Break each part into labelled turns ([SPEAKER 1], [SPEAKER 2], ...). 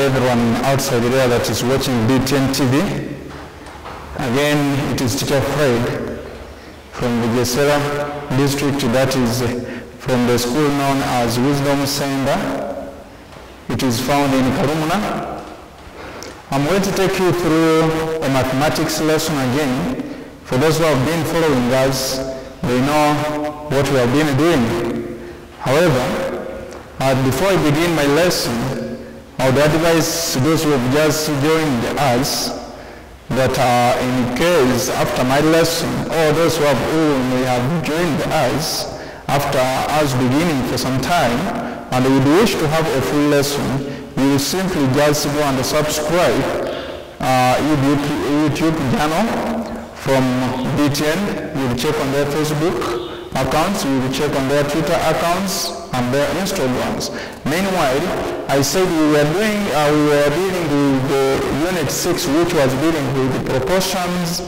[SPEAKER 1] everyone outside there that is watching BTN TV. Again, it is Teacher Fred from the district that is from the school known as Wisdom Center. It is found in Karumuna. I'm going to take you through a mathematics lesson again. For those who have been following us, they know what we have been doing. However, uh, before I begin my lesson, I would advise those who have just joined us that uh, in case after my lesson, or those who have who may have joined us after us beginning for some time, and would wish to have a full lesson, you simply just go and subscribe uh, YouTube, YouTube channel from BTN. You will check on their Facebook accounts, you will check on their Twitter accounts and their Instagrams. Meanwhile, I said we were doing, uh, we were dealing with the unit six, which was dealing with the proportions,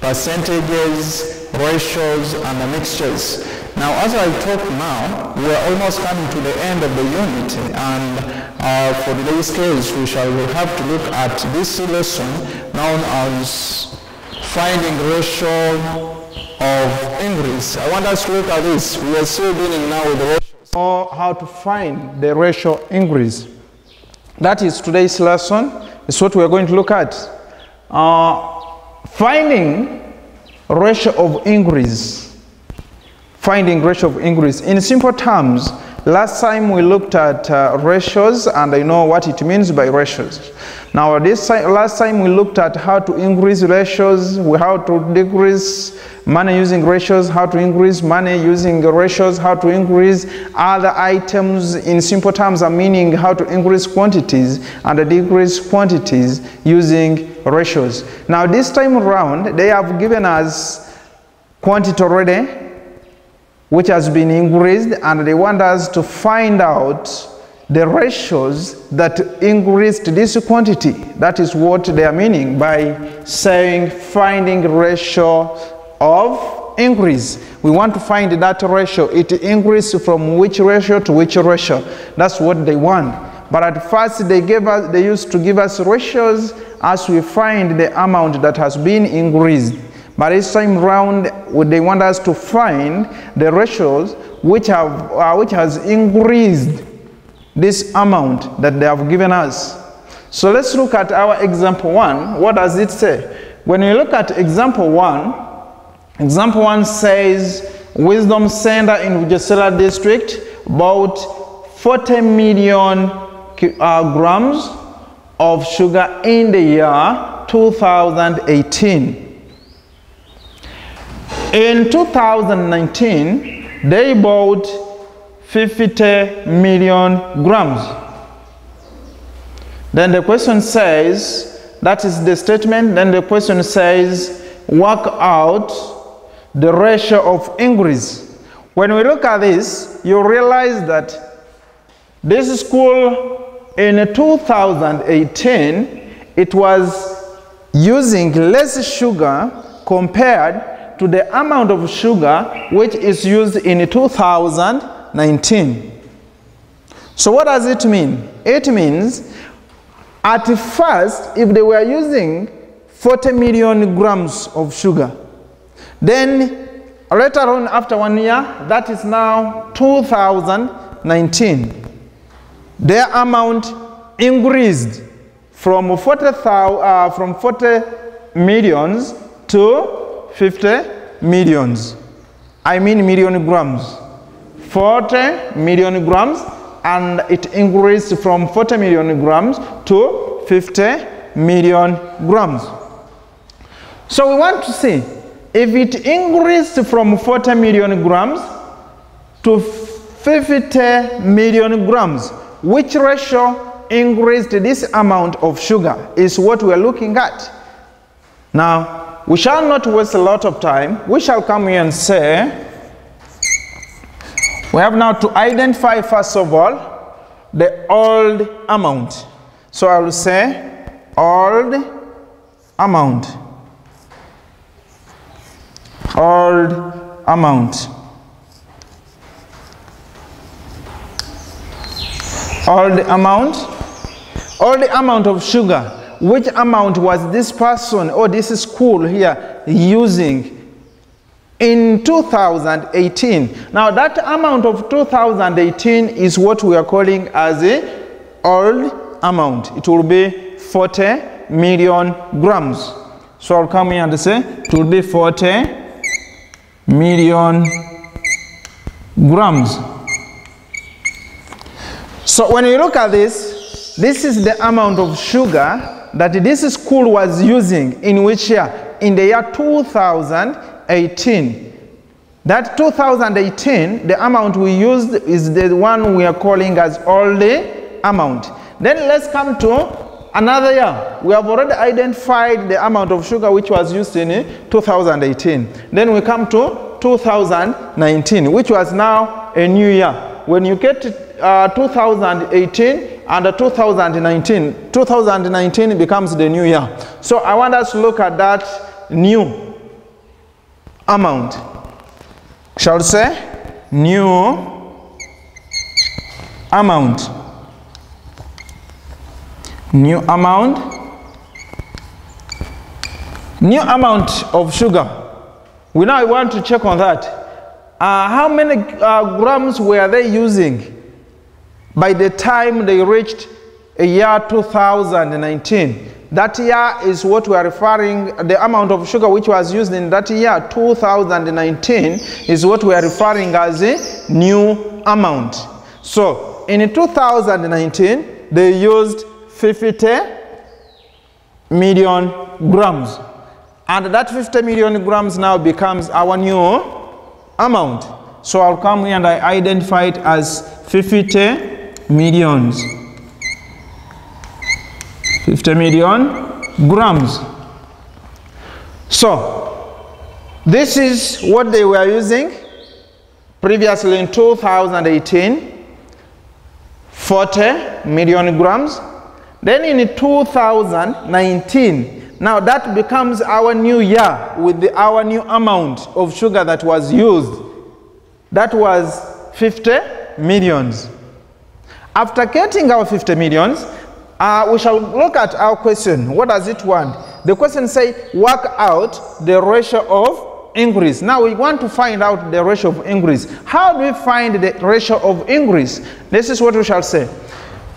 [SPEAKER 1] percentages, ratios, and the mixtures. Now, as I talk now, we are almost coming to the end of the unit, and uh, for today's case, we shall have to look at this lesson known as finding ratio of increase. I want us to look at this. We are still dealing now with the ratios.
[SPEAKER 2] Or how to find the ratio increase. That is today's lesson. Is what we are going to look at. Uh, finding ratio of increase. Finding ratio of increase. In simple terms, last time we looked at uh, ratios and I know what it means by ratios. Now this last time we looked at how to increase ratios, how to decrease money using ratios, how to increase money using ratios, how to increase other items in simple terms, are meaning how to increase quantities and decrease quantities using ratios. Now this time around, they have given us quantity already, which has been increased, and they want us to find out the ratios that increased this quantity. That is what they are meaning by saying finding ratio of increase. We want to find that ratio. It increased from which ratio to which ratio. That's what they want. But at first they gave us they used to give us ratios as we find the amount that has been increased. But this time round they want us to find the ratios which have uh, which has increased this amount that they have given us. So let's look at our example 1. What does it say? When we look at example 1, Example 1 says Wisdom Center in Bugesera district bought 40 million uh, grams of sugar in the year 2018. In 2019, they bought 50 million grams. Then the question says, that is the statement, then the question says, work out the ratio of increase. When we look at this, you realize that this school in 2018, it was using less sugar compared to the amount of sugar which is used in 2019. So what does it mean? It means at first, if they were using 40 million grams of sugar, then later on, after one year, that is now 2019, their amount increased from 40, uh, from 40 millions to 50 millions. I mean million grams. 40 million grams and it increased from 40 million grams to 50 million grams. So we want to see if it increased from 40 million grams to 50 million grams, which ratio increased this amount of sugar is what we're looking at. Now, we shall not waste a lot of time. We shall come here and say, we have now to identify first of all the old amount. So I will say old amount old amount. Old amount. the amount of sugar, which amount was this person or this school here using in 2018. Now that amount of 2018 is what we are calling as a old amount. It will be 40 million grams. So I'll come here and say it will be 40 million grams. So when you look at this, this is the amount of sugar that this school was using in which year? In the year 2018. That 2018, the amount we used is the one we are calling as all the amount. Then let's come to another year. We have already identified the amount of sugar which was used in 2018. Then we come to 2019, which was now a new year. When you get uh, 2018 and 2019, 2019 becomes the new year. So I want us to look at that new amount. Shall we say new amount? New amount. New amount of sugar. We now want to check on that. Uh, how many uh, grams were they using by the time they reached a year 2019? That year is what we are referring, the amount of sugar which was used in that year 2019 is what we are referring as a new amount. So in 2019, they used 50 million grams. And that 50 million grams now becomes our new amount. So I'll come here and I identify it as 50 millions. 50 million grams. So this is what they were using previously in 2018 40 million grams then in 2019 now that becomes our new year with the, our new amount of sugar that was used that was 50 millions after getting our 50 millions uh, we shall look at our question. What does it want? The question say work out the ratio of increase. Now we want to find out the ratio of increase. How do we find the ratio of increase? This is what we shall say.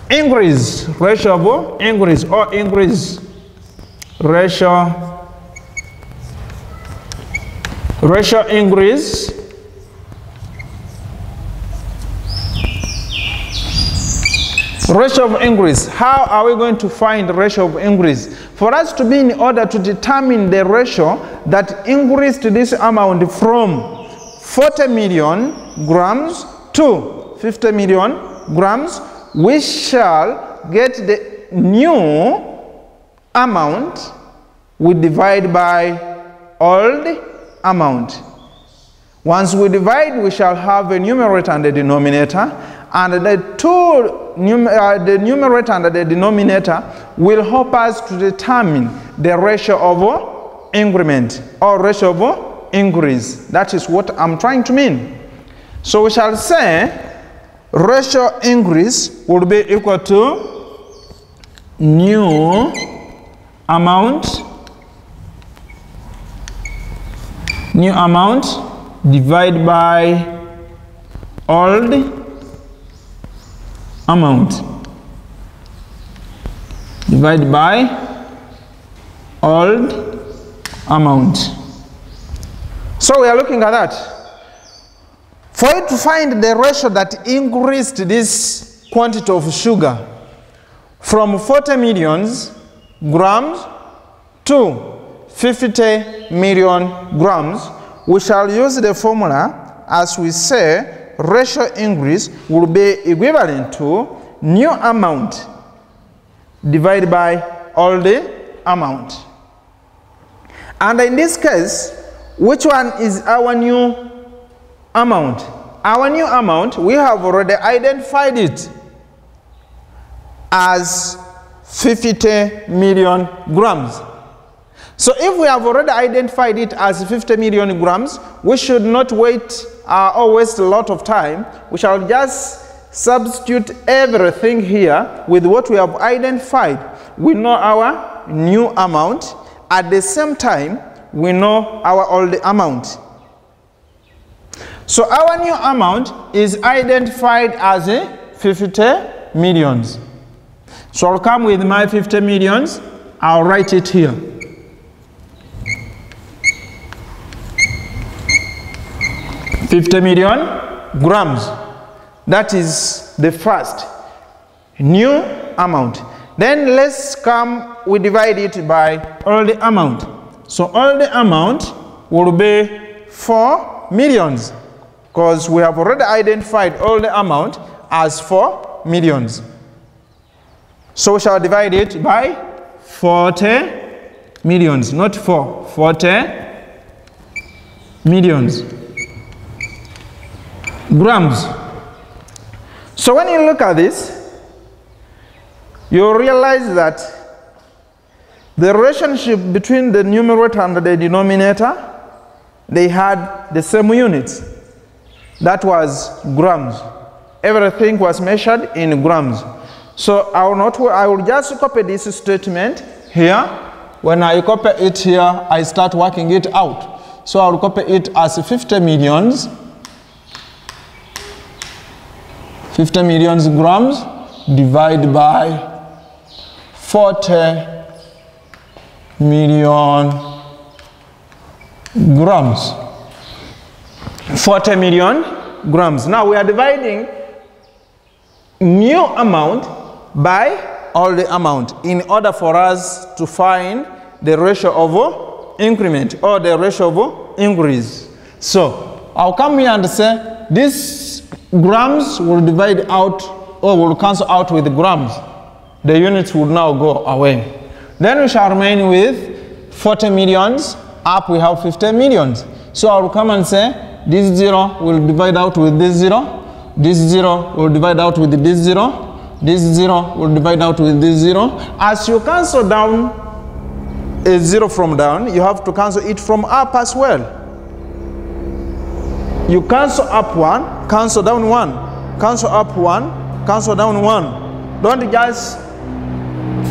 [SPEAKER 2] Increase, ratio of increase or increase ratio ratio increase ratio of increase. How are we going to find ratio of increase? For us to be in order to determine the ratio that increased this amount from 40 million grams to 50 million grams, we shall get the new amount we divide by old amount. Once we divide, we shall have a numerator and a denominator and the two uh, the numerator and the denominator will help us to determine the ratio of increment or ratio of increase. That is what i'm trying to mean. So we shall say ratio increase will be equal to new amount new amount divided by old amount divided by old amount. So we are looking at that. For you to find the ratio that increased this quantity of sugar from 40 millions grams to 50 million grams, we shall use the formula as we say ratio increase will be equivalent to new amount divided by all the amount. And in this case, which one is our new amount? Our new amount, we have already identified it as 50 million grams. So if we have already identified it as 50 million grams, we should not wait uh, or waste a lot of time. We shall just substitute everything here with what we have identified. We know our new amount. At the same time, we know our old amount. So our new amount is identified as a 50 millions. So I'll come with my 50 millions. I'll write it here. Fifty million grams. That is the first new amount. Then let's come, we divide it by all the amount. So all the amount will be 4 millions because we have already identified all the amount as 4 millions. So we shall divide it by 40 millions, not 4, 40 millions grams. So when you look at this, you realize that the relationship between the numerator and the denominator, they had the same units. That was grams. Everything was measured in grams. So I will not, I will just copy this statement here. When I copy it here, I start working it out. So I will copy it as 50 millions 50 millions grams divided by 40 million grams. 40 million grams. Now we are dividing new amount by all the amount in order for us to find the ratio of increment or the ratio of increase. So I'll come here and say this grams will divide out or will cancel out with grams. The units would now go away. Then we shall remain with 40 millions. Up we have 50 millions. So I will come and say this zero will divide out with this zero. This zero will divide out with this zero. This zero will divide out with this zero. As you cancel down a zero from down, you have to cancel it from up as well. You cancel up one, cancel down one, cancel up one, cancel down one. Don't just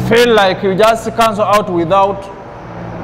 [SPEAKER 2] feel like you just cancel out without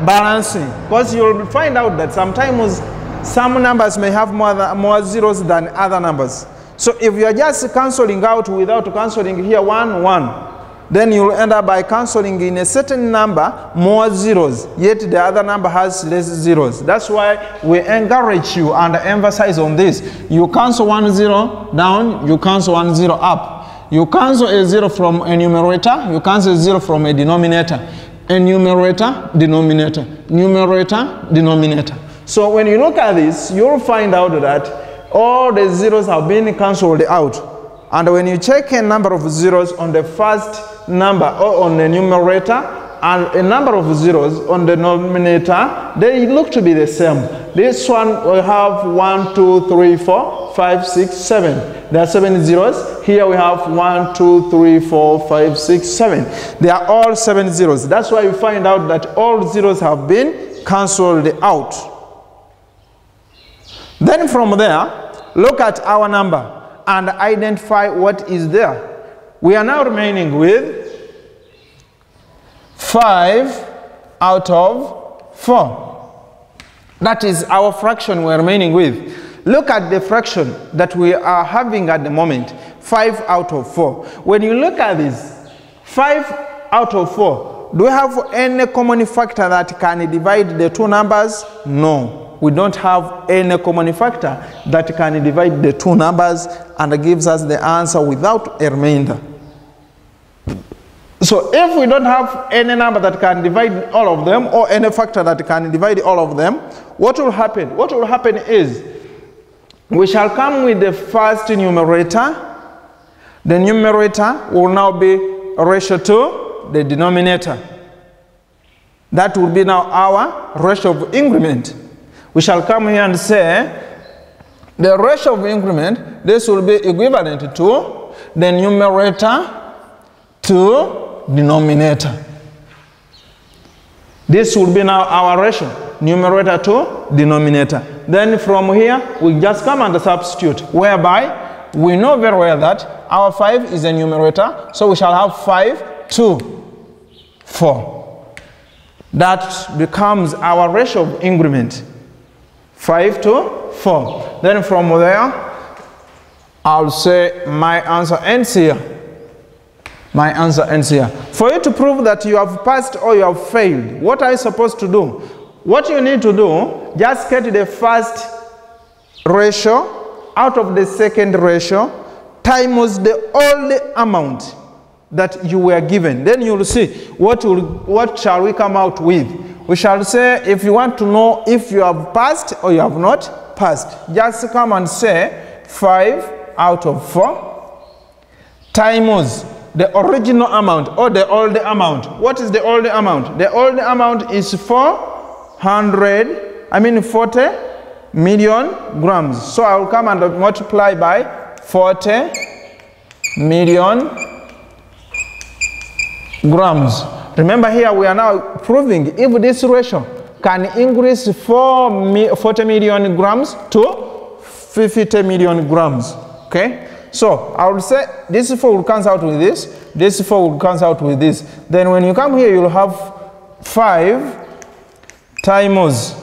[SPEAKER 2] balancing. Because you'll find out that sometimes some numbers may have more, than, more zeros than other numbers. So if you are just cancelling out without cancelling here one, one, then you'll end up by cancelling in a certain number more zeros, yet the other number has less zeros. That's why we encourage you and emphasize on this. You cancel one zero down, you cancel one zero up. You cancel a zero from a numerator, you cancel a zero from a denominator. A numerator, denominator, numerator, denominator. So when you look at this, you'll find out that all the zeros have been cancelled out. And when you check a number of zeros on the first number or on the numerator and a number of zeros on the denominator, they look to be the same. This one will have 1, 2, 3, 4, 5, 6, 7. There are 7 zeros. Here we have 1, 2, 3, 4, 5, 6, 7. They are all 7 zeros. That's why you find out that all zeros have been cancelled out. Then from there, look at our number and identify what is there. We are now remaining with 5 out of 4. That is our fraction we're remaining with. Look at the fraction that we are having at the moment 5 out of 4. When you look at this, 5 out of 4, do we have any common factor that can divide the two numbers? No we don't have any common factor that can divide the two numbers and gives us the answer without a remainder. So if we don't have any number that can divide all of them or any factor that can divide all of them, what will happen? What will happen is we shall come with the first numerator. The numerator will now be ratio to the denominator. That will be now our ratio of increment we shall come here and say the ratio of increment, this will be equivalent to the numerator to denominator. This will be now our ratio, numerator to denominator. Then from here, we just come and substitute, whereby we know very well that our 5 is a numerator, so we shall have 5, 2, 4. That becomes our ratio of increment. 5 to 4. Then from there, I'll say my answer ends here. My answer ends here. For you to prove that you have passed or you have failed, what are you supposed to do? What you need to do, just get the first ratio out of the second ratio times the old amount that you were given. Then you'll see what, will, what shall we come out with. We shall say if you want to know if you have passed or you have not passed, just come and say 5 out of 4 times the original amount or the old amount. What is the old amount? The old amount is 400, I mean 40 million grams. So I will come and multiply by 40 million grams. Remember here we are now proving if this ratio can increase 4 40 million grams to 50 million grams. Okay? So I would say this 4 will cancel out with this, this 4 will cancel out with this. Then when you come here, you'll have 5 times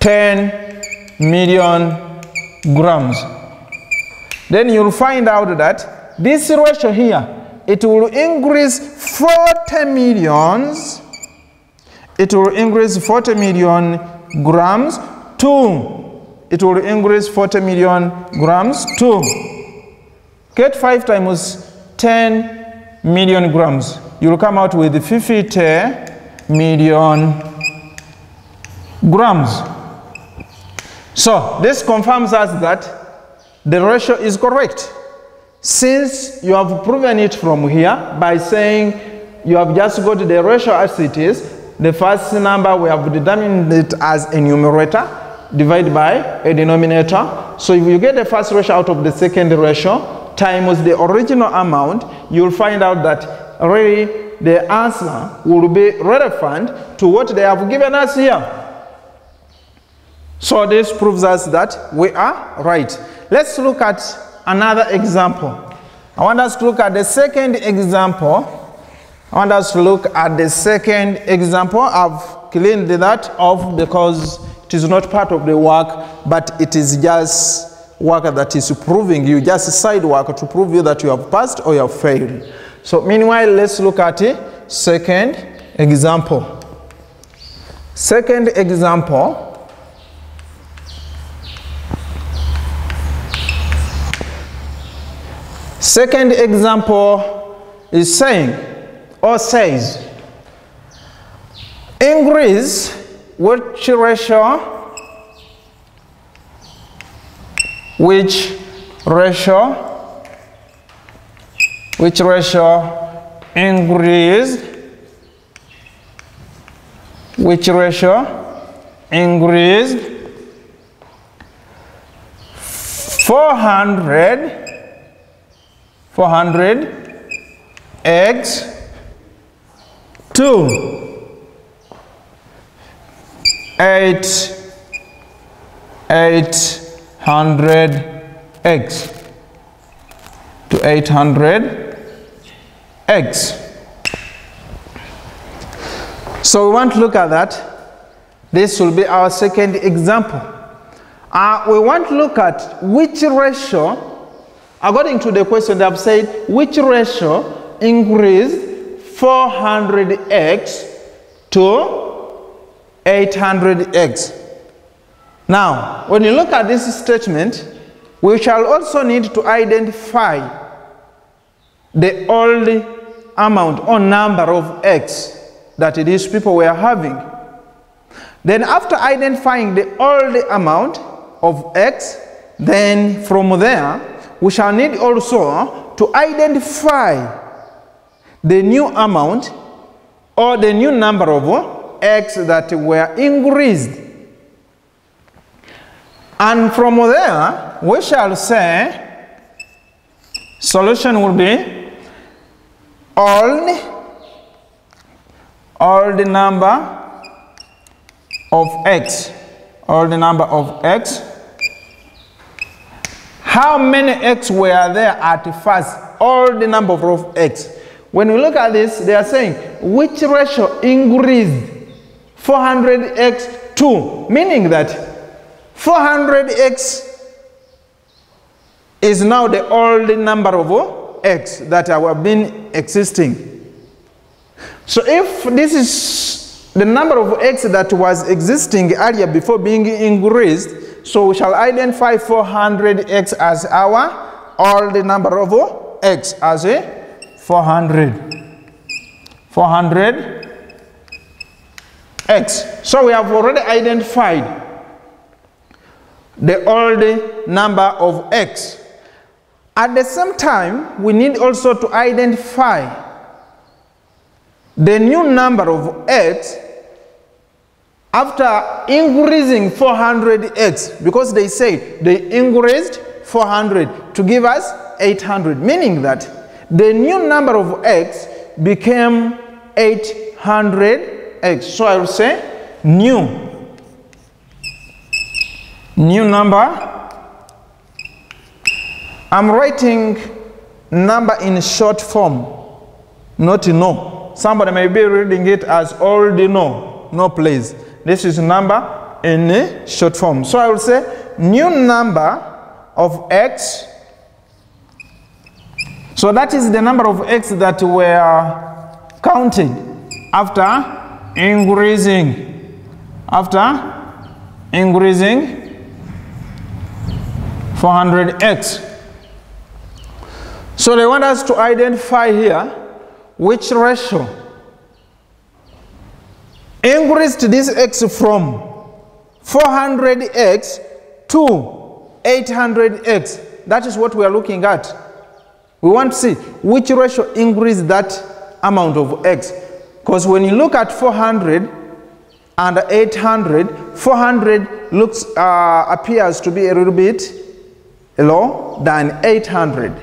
[SPEAKER 2] 10 million grams. Then you'll find out that this ratio here, it will increase 40 millions, it will increase 40 million grams to, it will increase 40 million grams to, get 5 times 10 million grams. You'll come out with 50 million grams. So this confirms us that the ratio is correct. Since you have proven it from here by saying you have just got the ratio as it is, the first number we have determined it as a numerator divided by a denominator. So if you get the first ratio out of the second ratio times the original amount, you'll find out that really the answer will be relevant to what they have given us here. So this proves us that we are right. Let's look at another example. I want us to look at the second example. I want us to look at the second example. I've cleaned that off because it is not part of the work, but it is just work that is proving you, just side work to prove you that you have passed or you have failed. So meanwhile, let's look at the second example. Second example, Second example is saying or says, increase which ratio which ratio which ratio increased which ratio increased 400 400 eggs. To 8 800 eggs. To 800 eggs. So we want to look at that. This will be our second example. Uh, we want to look at which ratio According to the question, they have said which ratio increased 400x to 800x. Now, when you look at this statement, we shall also need to identify the old amount or number of x that these people were having. Then after identifying the old amount of x, then from there, we shall need also to identify the new amount or the new number of x that were increased. And from there, we shall say solution will be all, all the number of x, the number of x How many x were there at first? All the number of x. When we look at this, they are saying which ratio increased 400x 2, meaning that 400x is now the old number of x that have been existing. So if this is the number of x that was existing earlier before being increased, so we shall identify 400x as our old number of x as a 400. 400 x. So we have already identified the old number of x. At the same time, we need also to identify the new number of x after increasing 400x because they say they increased 400 to give us 800 meaning that the new number of x became 800x so i will say new new number. I'm writing number in short form not no. Somebody may be reading it as already no No, please. This is a number in a short form. So I will say new number of x. So that is the number of x that were counted after increasing. After increasing 400x. So they want us to identify here which ratio increased this x from 400x to 800x. That is what we are looking at. We want to see which ratio increased that amount of x. Because when you look at 400 and 800, 400 looks uh, appears to be a little bit low than 800.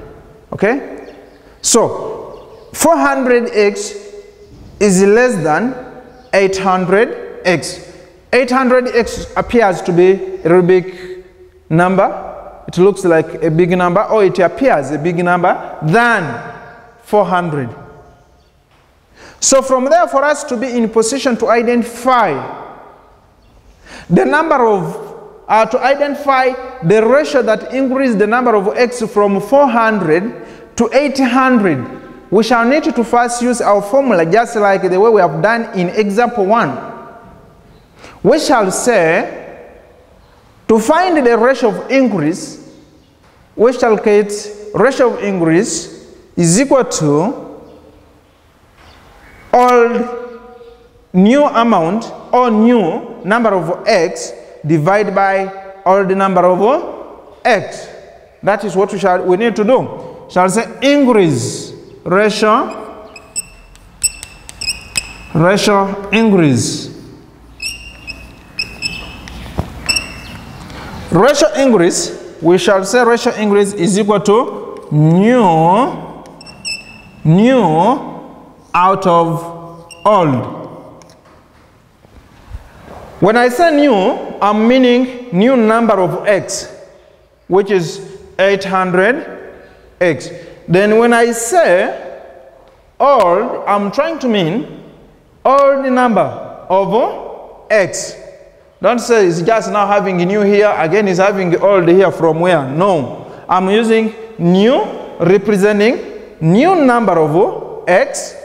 [SPEAKER 2] Okay? So 400x is less than 800x. 800x appears to be a very big number. It looks like a big number, or it appears a big number than 400. So from there, for us to be in position to identify the number of, uh, to identify the ratio that increased the number of x from 400 to 800, we shall need to first use our formula just like the way we have done in example 1. We shall say, to find the ratio of increase, we shall get ratio of increase is equal to old new amount or new number of x divided by old number of x. That is what we shall we need to do. Shall say increase ratio? Ratio increase. Ratio increase we shall say ratio increase is equal to new new out of old when i say new i'm meaning new number of x which is 800x then when I say old, I'm trying to mean all the number of uh, x. Don't say it's just now having new here, again it's having old here from where? No. I'm using new representing new number of uh, x,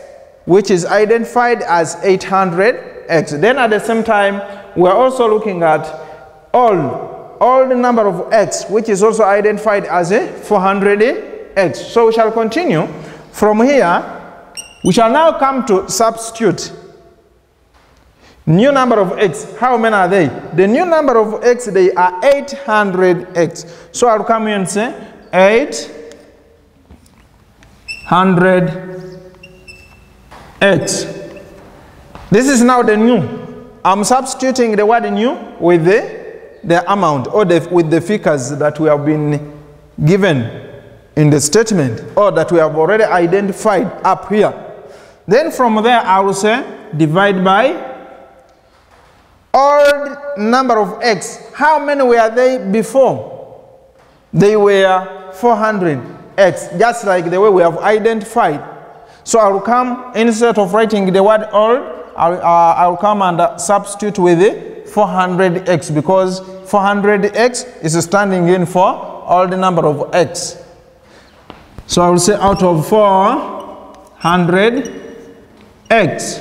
[SPEAKER 2] which is identified as 800x. Then at the same time, we're also looking at all, all the number of x, which is also identified as uh, a 400 x. So we shall continue. From here, we shall now come to substitute. New number of x, how many are they? The new number of x, they are 800x. So I'll come here and say 800x. This is now the new. I'm substituting the word new with the, the amount or the, with the figures that we have been given in the statement or that we have already identified up here. Then from there I will say divide by odd number of x. How many were they before? they were 400x, just like the way we have identified. So I'll come, instead of writing the word old, I'll, uh, I'll come and uh, substitute with the 400x because 400x is standing in for all the number of x. So I will say out of 400 eggs.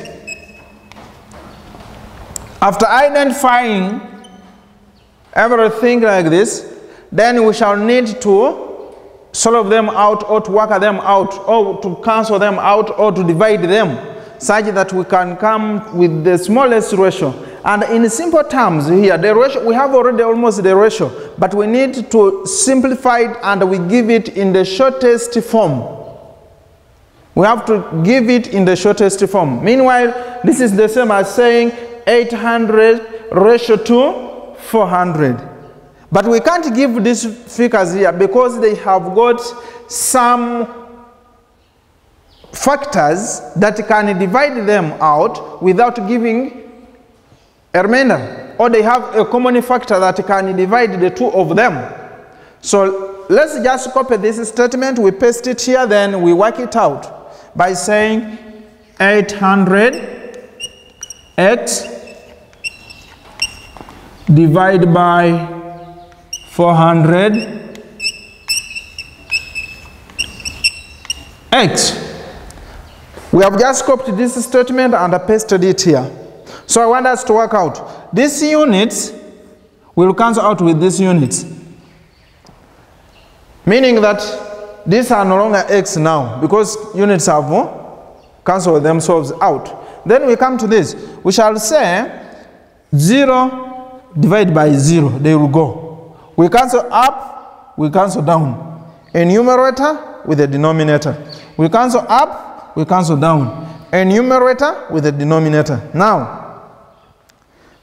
[SPEAKER 2] After identifying everything like this, then we shall need to solve them out or to work them out or to cancel them out or to divide them such that we can come with the smallest ratio. And in simple terms here, the ratio, we have already almost the ratio, but we need to simplify it and we give it in the shortest form. We have to give it in the shortest form. Meanwhile, this is the same as saying 800 ratio to 400. But we can't give these figures here because they have got some factors that can divide them out without giving a remainder. Or they have a common factor that can divide the two of them. So let's just copy this statement, we paste it here, then we work it out by saying 800x divide by 400 x. We have just copied this statement and pasted it here. So I want us to work out. This unit will cancel out with this unit. Meaning that these are no longer x now because units have cancelled themselves out. Then we come to this. We shall say 0 divided by 0. They will go. We cancel up, we cancel down. A numerator with a denominator. We cancel up, we cancel down. A numerator with a denominator. Now,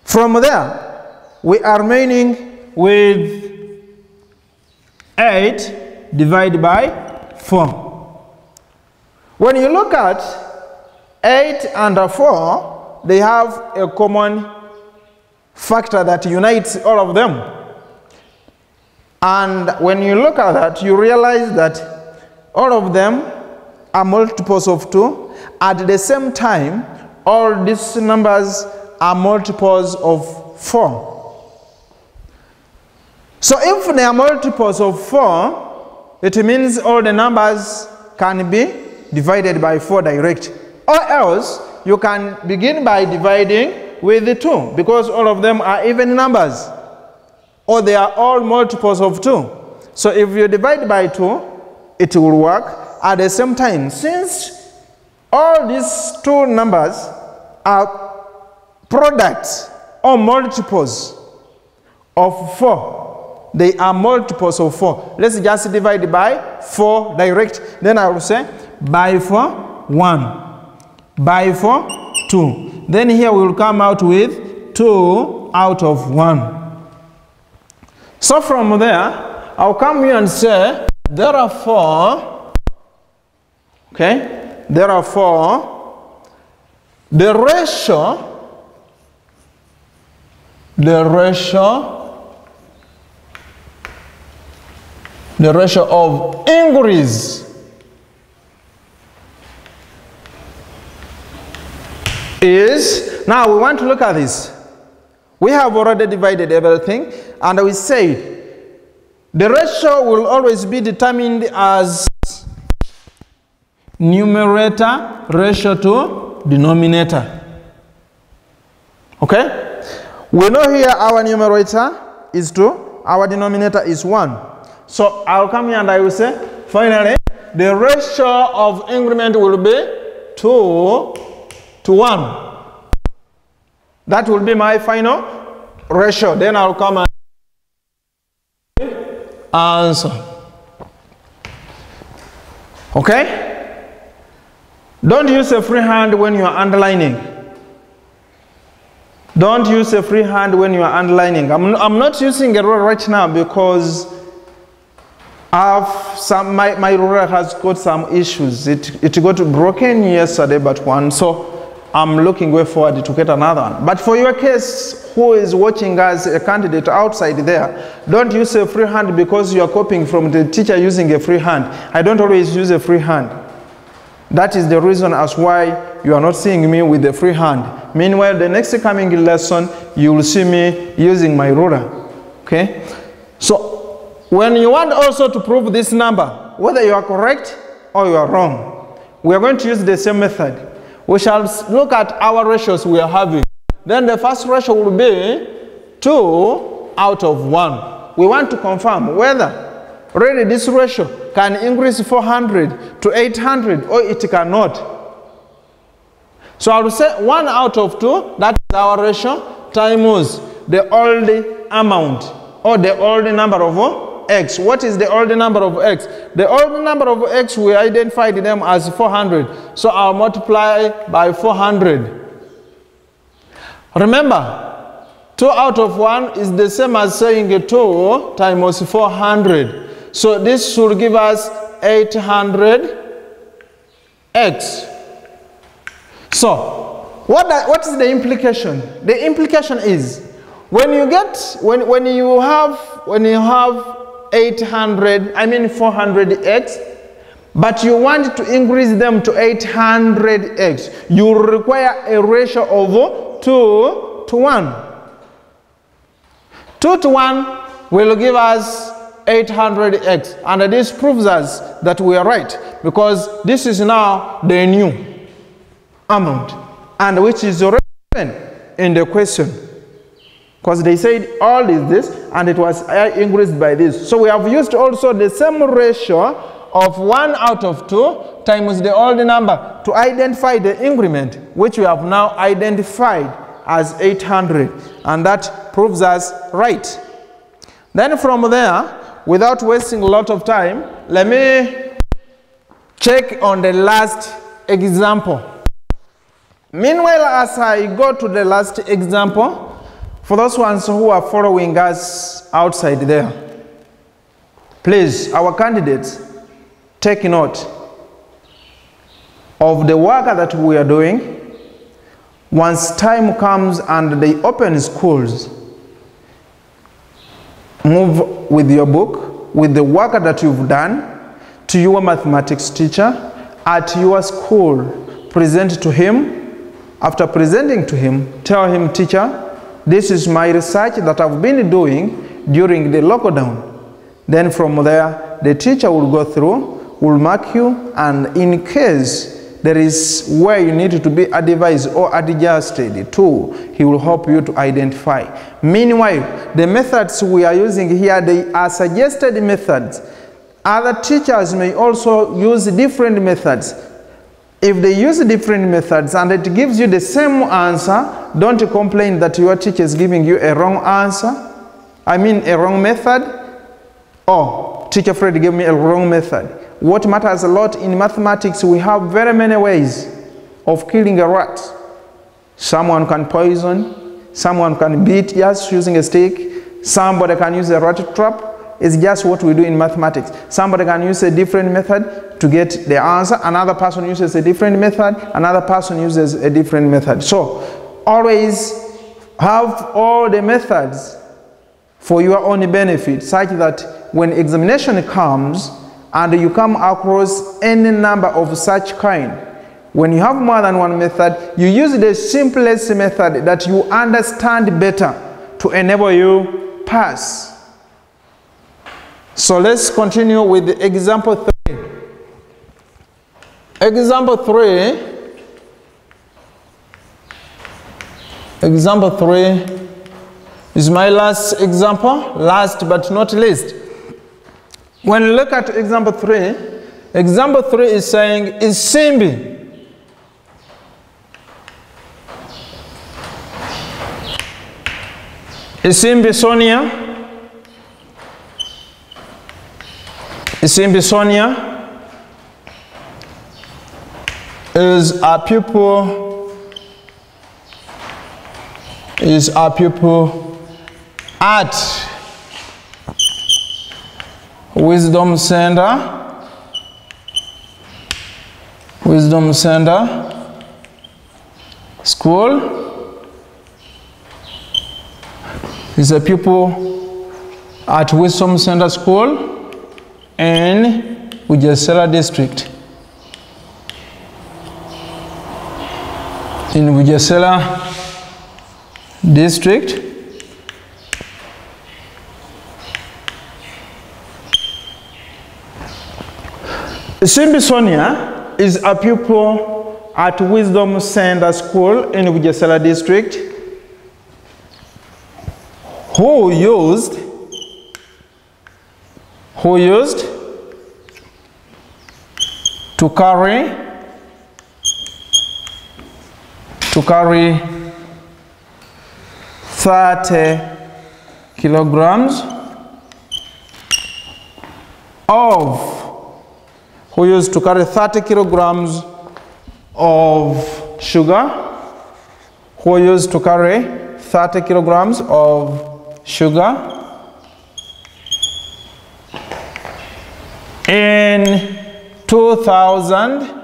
[SPEAKER 2] from there, we are remaining with 8 divided by 4. When you look at 8 and 4, they have a common factor that unites all of them. And when you look at that, you realize that all of them are multiples of 2. At the same time, all these numbers are multiples of 4. So if they are multiples of 4, it means all the numbers can be divided by 4 direct. Or else, you can begin by dividing with the 2 because all of them are even numbers. Or they are all multiples of 2. So if you divide by 2, it will work. At the same time, since all these two numbers are products or multiples of 4. They are multiples of 4. Let's just divide by 4 direct. Then I will say by 4, 1. By 4, 2. Then here we will come out with 2 out of 1. So from there, I'll come here and say, therefore, okay, therefore, the ratio the ratio the ratio of increase is now we want to look at this. We have already divided everything and we say the ratio will always be determined as numerator ratio to denominator. Okay we know here our numerator is 2, our denominator is 1. So I'll come here and I will say, finally, the ratio of increment will be 2 to 1. That will be my final ratio. Then I'll come and answer. Okay? Don't use a free hand when you are underlining. Don't use a free hand when you are underlining. I'm, I'm not using a ruler right now because I've some, my, my ruler has got some issues. It, it got broken yesterday, but one. So I'm looking way forward to get another one. But for your case, who is watching as a candidate outside there, don't use a free hand because you are copying from the teacher using a free hand. I don't always use a free hand. That is the reason as why you are not seeing me with the free hand. Meanwhile, the next coming lesson, you will see me using my ruler. Okay? So, when you want also to prove this number, whether you are correct or you are wrong, we are going to use the same method. We shall look at our ratios we are having. Then the first ratio will be 2 out of 1. We want to confirm whether really this ratio can increase 400 to 800 or it cannot. So I will say 1 out of 2, that is our ratio, times the old amount or the old number of x. What is the old number of x? The old number of x, we identified them as 400. So I'll multiply by 400. Remember, 2 out of 1 is the same as saying 2 times 400. So this should give us 800x. So, what, what is the implication? The implication is when you get when, when you have when you have 800 I mean 400x but you want to increase them to 800x you require a ratio of 2 to 1 2 to 1 will give us 800x and this proves us that we are right because this is now the new amount and which is already in the question. Because they said all is this and it was increased by this. So we have used also the same ratio of 1 out of 2 times the old number to identify the increment which we have now identified as 800 and that proves us right. Then from there without wasting a lot of time let me check on the last example Meanwhile, as I go to the last example, for those ones who are following us outside there, please, our candidates, take note of the work that we are doing. Once time comes and they open schools, move with your book, with the work that you've done, to your mathematics teacher at your school. Present to him after presenting to him, tell him, teacher, this is my research that I've been doing during the lockdown. Then from there, the teacher will go through, will mark you, and in case there is where you need to be advised or adjusted to, he will help you to identify. Meanwhile, the methods we are using here, they are suggested methods. Other teachers may also use different methods if they use different methods and it gives you the same answer, don't complain that your teacher is giving you a wrong answer. I mean a wrong method. Oh, teacher Fred gave me a wrong method. What matters a lot in mathematics, we have very many ways of killing a rat. Someone can poison, someone can beat just using a stick, somebody can use a rat trap, it's just what we do in mathematics. Somebody can use a different method to get the answer. Another person uses a different method. Another person uses a different method. So always have all the methods for your own benefit such that when examination comes and you come across any number of such kind, when you have more than one method, you use the simplest method that you understand better to enable you pass. So let's continue with example 3. Example 3. Example 3 is my last example, last but not least. When you look at example 3, example 3 is saying, is Simbi is Simbi Sonia? Isimbi Sonia? Is our pupil is our pupil at Wisdom Center. Wisdom Center. School. Is a pupil at Wisdom Center School in Bugesera district. In Bugesera district, Simbi Sonia is a pupil at Wisdom Center School in Bugesera district who used who used to carry to carry 30 kilograms of who used to carry 30 kilograms of sugar who used to carry 30 kilograms of sugar in 2000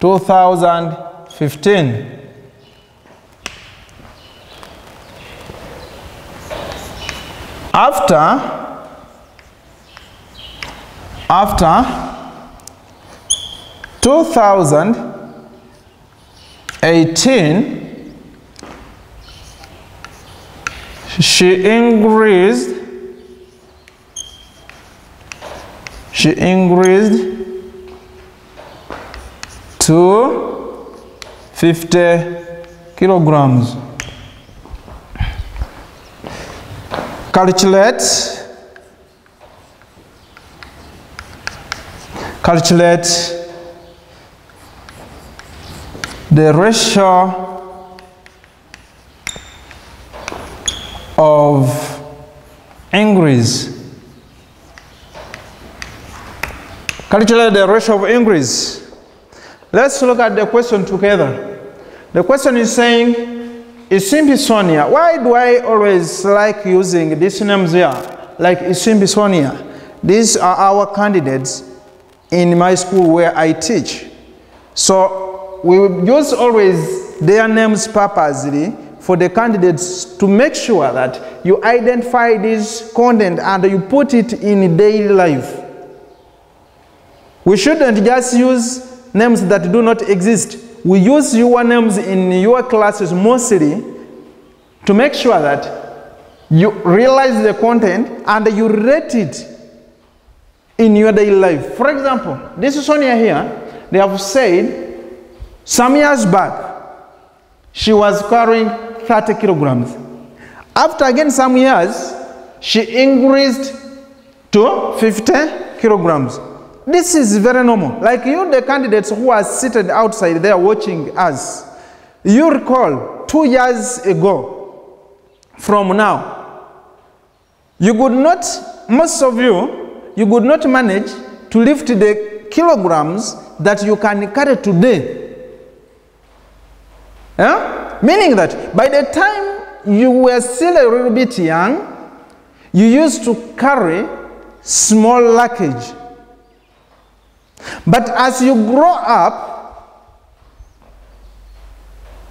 [SPEAKER 2] 2015 after after 2018 she increased she increased to 50 kilograms. Calculate calculate the ratio of increase calculate the ratio of increase let's look at the question together. The question is saying Isimbi Sonia why do I always like using these names here like Isimbi Sonia? These are our candidates in my school where I teach. So we use always their names purposely for the candidates to make sure that you identify this content and you put it in daily life. We shouldn't just use names that do not exist. We use your names in your classes mostly to make sure that you realize the content and you rate it in your daily life. For example, this is Sonia here. They have said some years back, she was carrying 30 kilograms. After again some years, she increased to 50 kilograms. This is very normal. Like you, the candidates who are seated outside there watching us, you recall two years ago from now, you could not, most of you, you could not manage to lift the kilograms that you can carry today yeah? Meaning that by the time you were still a little bit young, you used to carry small luggage. But as you grow up,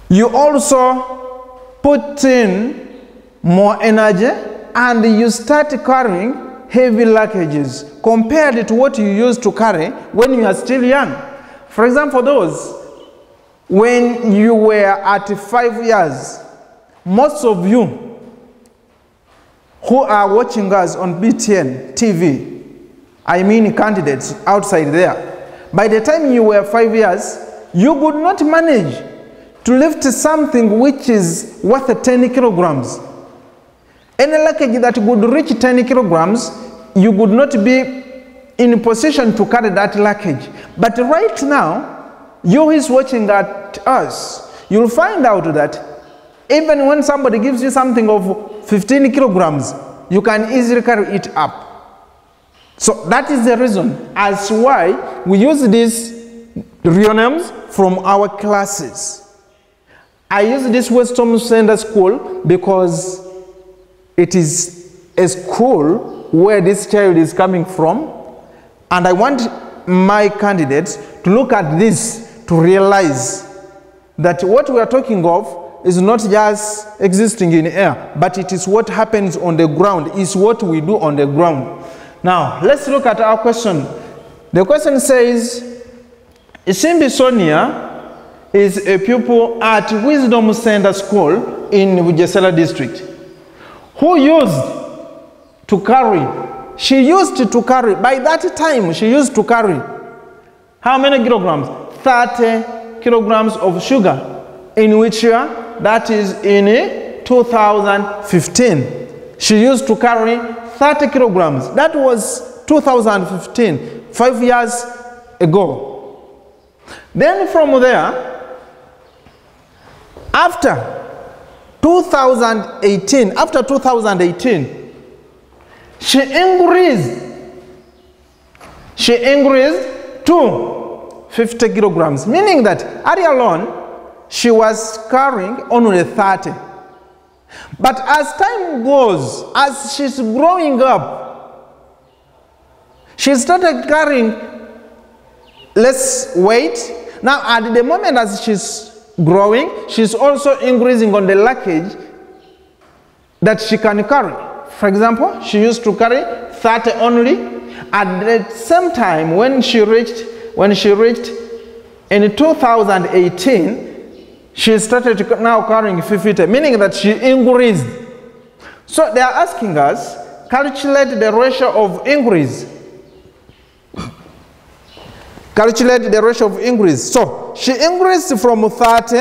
[SPEAKER 2] you also put in more energy and you start carrying heavy luggages compared to what you used to carry when you are still young. For example, those when you were at five years, most of you who are watching us on BTN TV, I mean candidates outside there, by the time you were five years, you could not manage to lift something which is worth 10 kilograms. Any luggage that would reach 10 kilograms, you would not be in a position to carry that luggage. But right now, you who is watching at us, you'll find out that even when somebody gives you something of 15 kilograms, you can easily carry it up. So that is the reason as why we use these real names from our classes. I use this Wisdom Center School because it is a school where this child is coming from and I want my candidates to look at this to realize that what we are talking of is not just existing in air, but it is what happens on the ground, is what we do on the ground. Now, let's look at our question. The question says, Isimbi Sonia is a pupil at Wisdom Center School in Bugesera district who used to carry, she used to carry, by that time she used to carry how many kilograms? 30 kilograms of sugar in which year? That is in eh, 2015. She used to carry 30 kilograms. That was 2015, five years ago. Then from there, after 2018, after 2018, she increased, she increased to 50 kilograms, meaning that earlier alone, she was carrying only 30. But as time goes, as she's growing up, she started carrying less weight. Now, at the moment as she's growing, she's also increasing on the luggage that she can carry. For example, she used to carry 30 only. At the same time, when she reached, when she reached in 2018, she started now carrying 50, meaning that she increased. So they are asking us, calculate the ratio of increase. Calculate the ratio of increase. So she increased from 30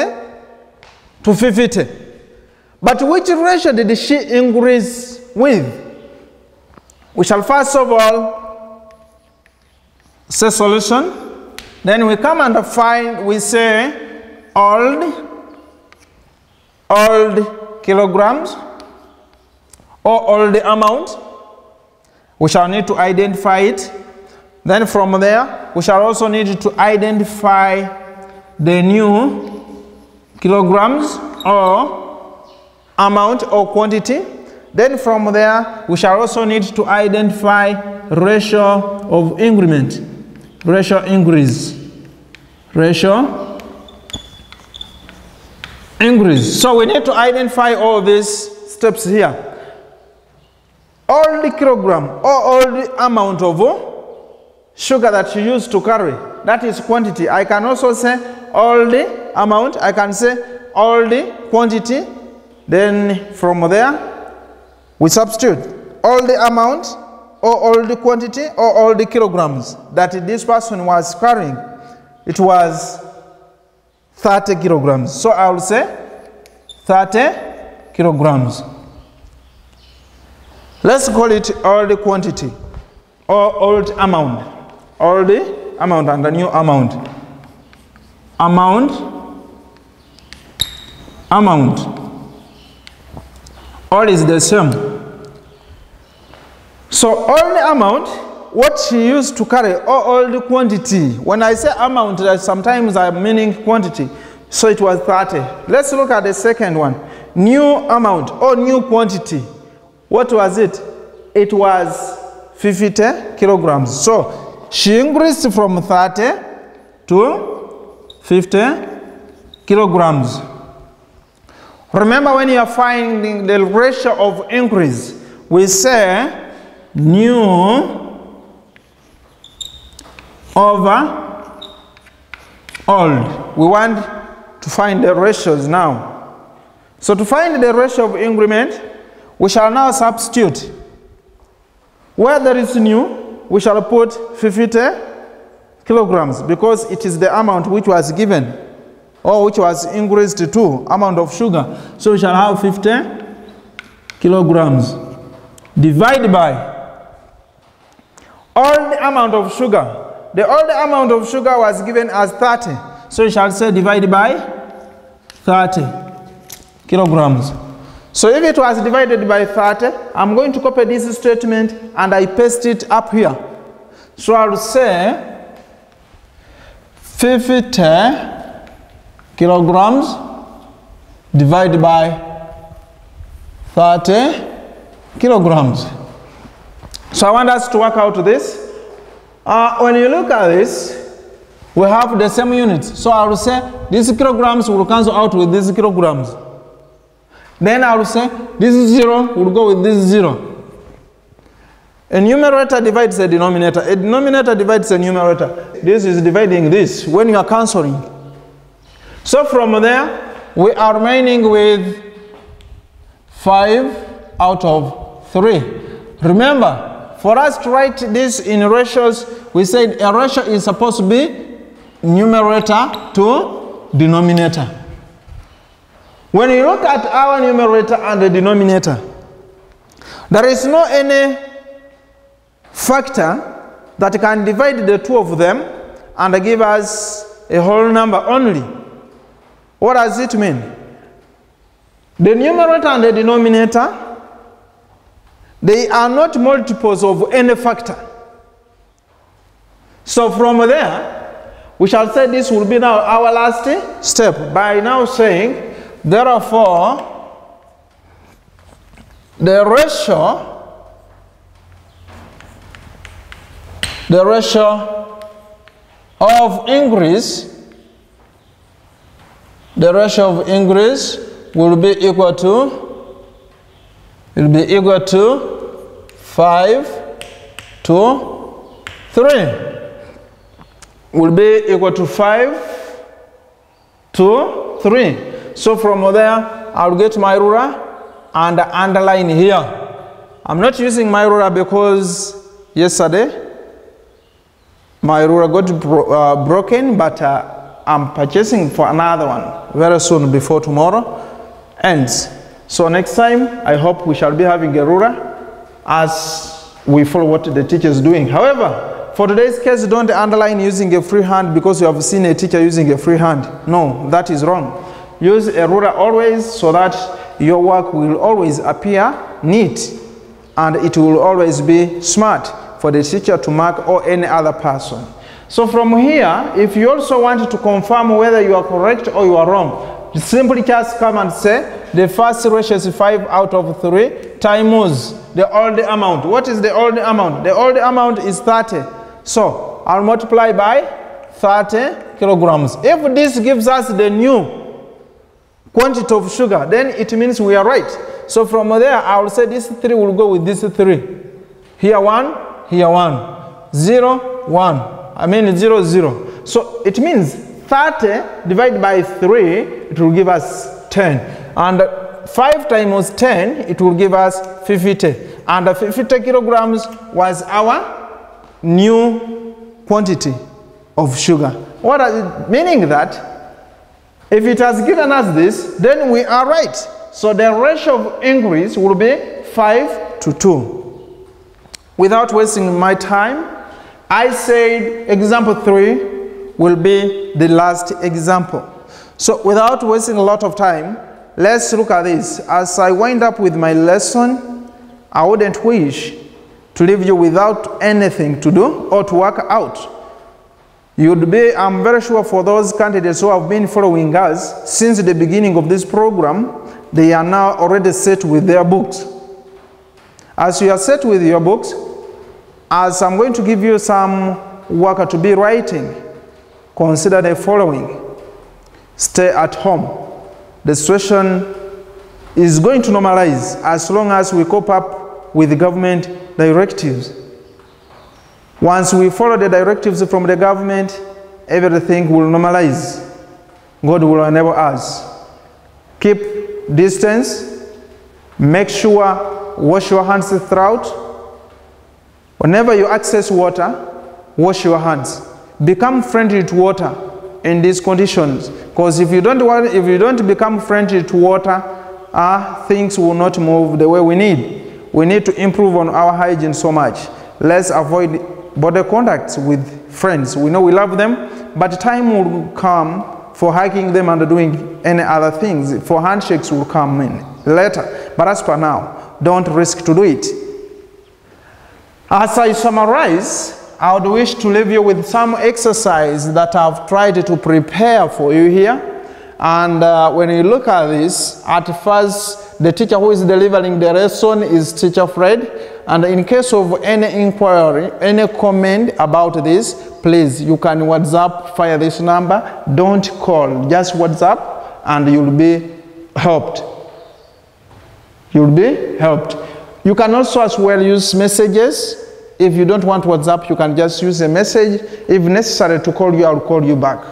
[SPEAKER 2] to 50. But which ratio did she increase with? We shall first of all say solution. Then we come and find, we say old, old kilograms or old amount. We shall need to identify it. Then from there, we shall also need to identify the new kilograms or amount or quantity. Then from there, we shall also need to identify ratio of increment, ratio increase, ratio increase. So we need to identify all these steps here. All the kilogram or all the amount of sugar that you use to carry, that is quantity. I can also say all the amount, I can say all the quantity. Then from there, we substitute all the amount or all the quantity or all the kilograms that this person was carrying. It was 30 kilograms. So I will say 30 kilograms. Let's call it all the quantity or old amount. All the amount and the new amount. Amount, amount. All is the same. So all the amount, what she used to carry, or all the quantity. When I say amount, sometimes I'm meaning quantity. So it was 30. Let's look at the second one. New amount or new quantity. What was it? It was 50 kilograms. So she increased from 30 to 50 kilograms. Remember when you are finding the ratio of increase, we say new over old. We want to find the ratios now. So to find the ratio of increment, we shall now substitute. Where there is new, we shall put 50 kilograms because it is the amount which was given or which was increased to amount of sugar. So we shall have 50 kilograms divided by all the amount of sugar. The all amount of sugar was given as 30. So we shall say divided by 30 kilograms. So if it was divided by 30, I'm going to copy this statement and I paste it up here. So I'll say 50 kilograms divided by 30 kilograms. So I want us to work out this. Uh, when you look at this, we have the same units. So I will say these kilograms will cancel out with these kilograms. Then I will say this is 0 will go with this 0. A numerator divides a denominator. A denominator divides a numerator. This is dividing this when you are cancelling. So from there, we are remaining with 5 out of 3. Remember, for us to write this in ratios, we said a ratio is supposed to be numerator to denominator. When you look at our numerator and the denominator, there is no any factor that can divide the two of them and give us a whole number only. What does it mean? The numerator and the denominator, they are not multiples of any factor. So from there, we shall say this will be now our last step by now saying, therefore, the ratio the ratio of increase the ratio of increase will be equal to will be equal to 5 to 3 will be equal to 5 to 3 so from there I'll get my ruler and underline here. I'm not using my ruler because yesterday my ruler got bro uh, broken, but uh, I'm purchasing for another one very soon before tomorrow. Ends. So next time, I hope we shall be having a ruler as we follow what the teacher is doing. However, for today's case, don't underline using a free hand because you have seen a teacher using a free hand. No, that is wrong. Use a ruler always so that your work will always appear neat and it will always be smart for the teacher to mark or any other person. So from here, if you also want to confirm whether you are correct or you are wrong, simply just come and say the first ratio is 5 out of 3 times the old amount. What is the old amount? The old amount is 30. So I'll multiply by 30 kilograms. If this gives us the new quantity of sugar, then it means we are right. So from there, I will say this 3 will go with this 3. Here 1, here 1. 0, 1. I mean 0, 0. So it means 30 divided by 3, it will give us 10. And 5 times 10, it will give us 50. And 50 kilograms was our new quantity of sugar. What is? Meaning that if it has given us this, then we are right. So the ratio of increase will be 5 to 2. Without wasting my time, I said example 3 will be the last example. So without wasting a lot of time, let's look at this. As I wind up with my lesson, I wouldn't wish to leave you without anything to do or to work out. You'd be, I'm very sure for those candidates who have been following us since the beginning of this program, they are now already set with their books. As you are set with your books, as I'm going to give you some work to be writing, consider the following. Stay at home. The situation is going to normalize as long as we cope up with the government directives. Once we follow the directives from the government, everything will normalize. God will enable us. Keep distance. Make sure wash your hands throughout Whenever you access water, wash your hands. Become friendly to water in these conditions. Because if you don't want, if you don't become friendly to water, uh, things will not move the way we need. We need to improve on our hygiene so much. Let's avoid body contacts with friends. We know we love them, but time will come for hugging them and doing any other things. For handshakes will come in later. But as for now, don't risk to do it. As I summarize, I would wish to leave you with some exercise that I've tried to prepare for you here. And uh, when you look at this, at first, the teacher who is delivering the lesson is teacher Fred. And in case of any inquiry, any comment about this, please, you can WhatsApp via this number. Don't call, just WhatsApp and you'll be helped. you'll be helped. You can also as well use messages. If you don't want WhatsApp, you can just use a message. If necessary to call you, I'll call you back.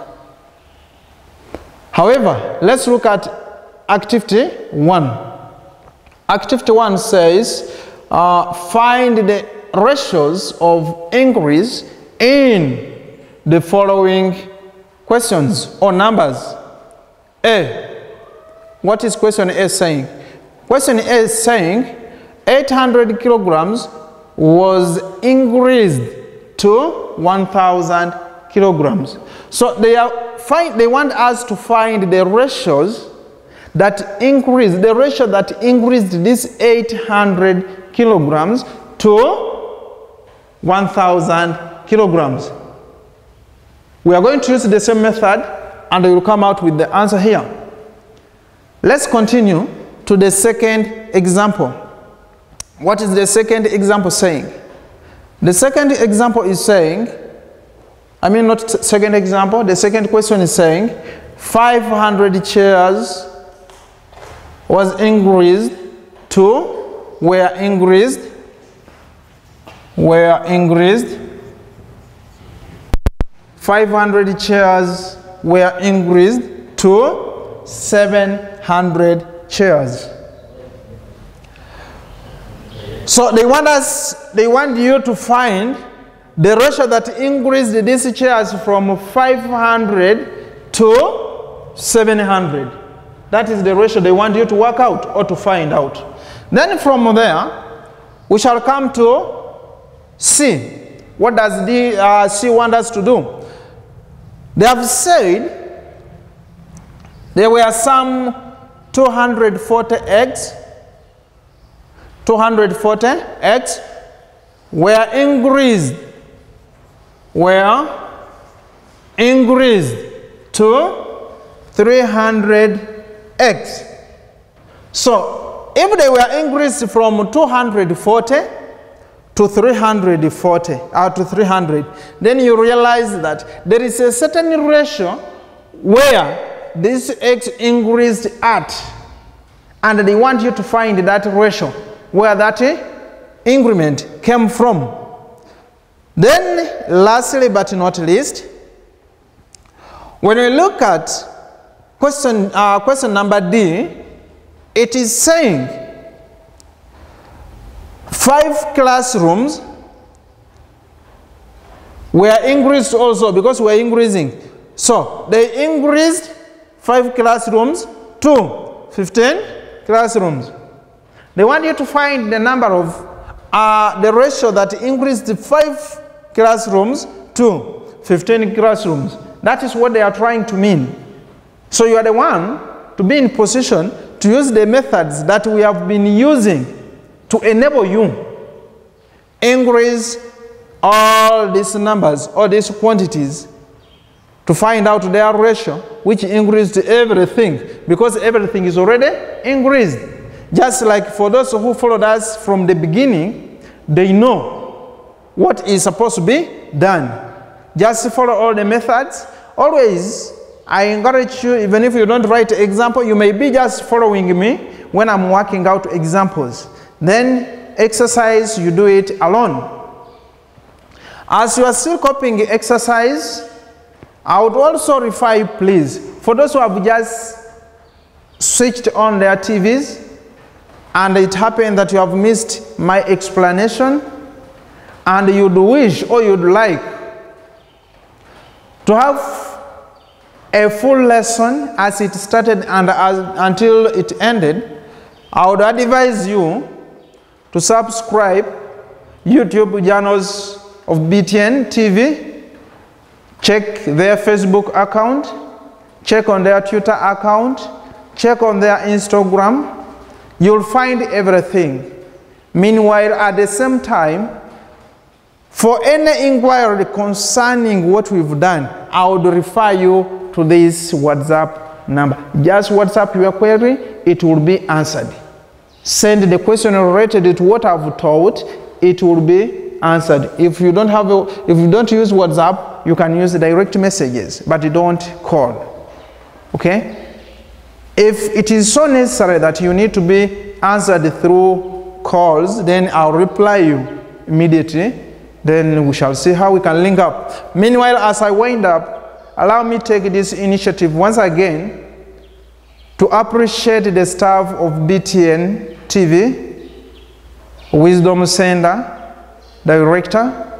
[SPEAKER 2] However, let's look at activity one. Activity one says, uh, find the ratios of increase in the following questions or numbers. A. What is question A saying? Question A is saying 800 kilograms was increased to 1000 kilograms. So they, are find, they want us to find the ratios that increased, the ratio that increased this 800 kilograms to 1000 kilograms. We are going to use the same method and we will come out with the answer here. Let's continue to the second example. What is the second example saying? The second example is saying, I mean not second example, the second question is saying 500 chairs was increased to, were increased, were increased, 500 chairs were increased to 700 chairs. So they want us, they want you to find the ratio that increased these chairs from 500 to 700. That is the ratio they want you to work out or to find out. Then from there, we shall come to C. What does the uh, C want us to do? They have said there were some 240 eggs, 240 eggs were increased, were increased to 300 eggs. So if they were increased from 240 to 340 or uh, to 300 then you realize that there is a certain ratio where this x increased at and they want you to find that ratio where that increment came from then lastly but not least when we look at question uh, question number d it is saying Five classrooms were increased also because we're increasing. So they increased five classrooms to 15 classrooms. They want you to find the number of uh, the ratio that increased five classrooms to 15 classrooms. That is what they are trying to mean. So you are the one to be in position to use the methods that we have been using to enable you increase all these numbers, all these quantities to find out their ratio, which increased everything because everything is already increased. Just like for those who followed us from the beginning, they know what is supposed to be done. Just follow all the methods. Always, I encourage you, even if you don't write example, you may be just following me when I'm working out examples. Then exercise, you do it alone. As you are still copying exercise, I would also refer you, please, for those who have just switched on their TVs and it happened that you have missed my explanation. And you'd wish or you'd like to have a full lesson as it started and as, until it ended, I would advise you to subscribe YouTube channels of BTN TV, check their Facebook account, check on their Twitter account, check on their Instagram. You'll find everything. Meanwhile, at the same time, for any inquiry concerning what we've done, I would refer you to this WhatsApp number. Just WhatsApp your query, it will be answered send the question related to what I've taught, it will be answered. If you don't have, a, if you don't use WhatsApp, you can use direct messages, but you don't call. Okay? If it is so necessary that you need to be answered through calls, then I'll reply you immediately. Then we shall see how we can link up. Meanwhile, as I wind up, allow me take this initiative once again to appreciate the staff of BTN TV, Wisdom Center, Director,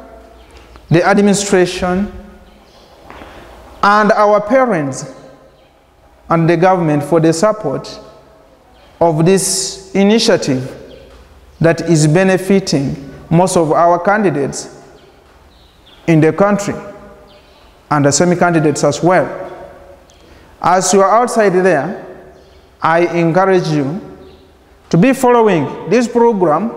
[SPEAKER 2] the administration, and our parents and the government for the support of this initiative that is benefiting most of our candidates in the country and the semi-candidates as well. As you are outside there, I encourage you to be following this program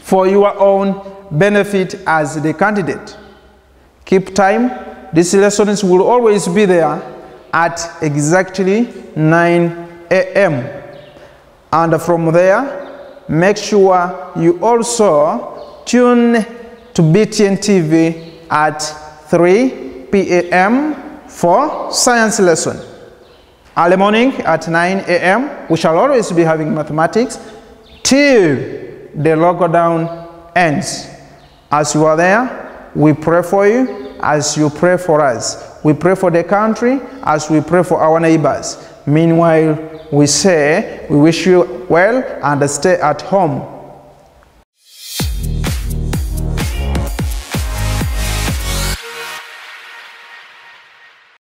[SPEAKER 2] for your own benefit as the candidate. Keep time. These lessons will always be there at exactly 9 a.m. And from there, make sure you also tune to BTN TV at 3 p.m. for science lesson. Early morning at 9 a.m., we shall always be having mathematics till the lockdown ends. As you are there, we pray for you as you pray for us. We pray for the country as we pray for our neighbors. Meanwhile, we say we wish you well and stay at home.